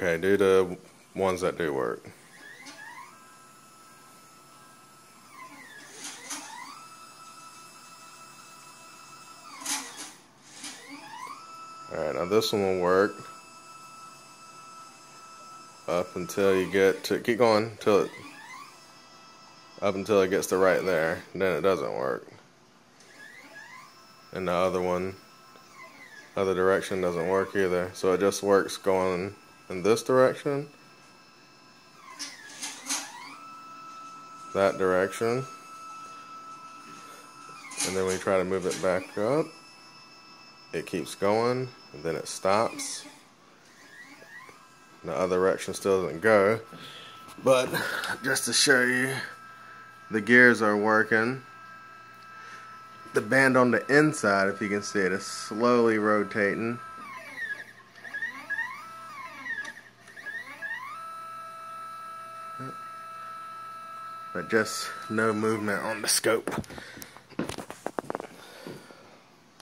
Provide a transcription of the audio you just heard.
Okay, do the ones that do work. Alright, now this one will work. Up until you get to keep going till it up until it gets to right there then it doesn't work. And the other one other direction doesn't work either. So it just works going in this direction that direction and then we try to move it back up it keeps going and then it stops the other direction still doesn't go. But just to show you, the gears are working. The band on the inside, if you can see it, is slowly rotating. But just no movement on the scope.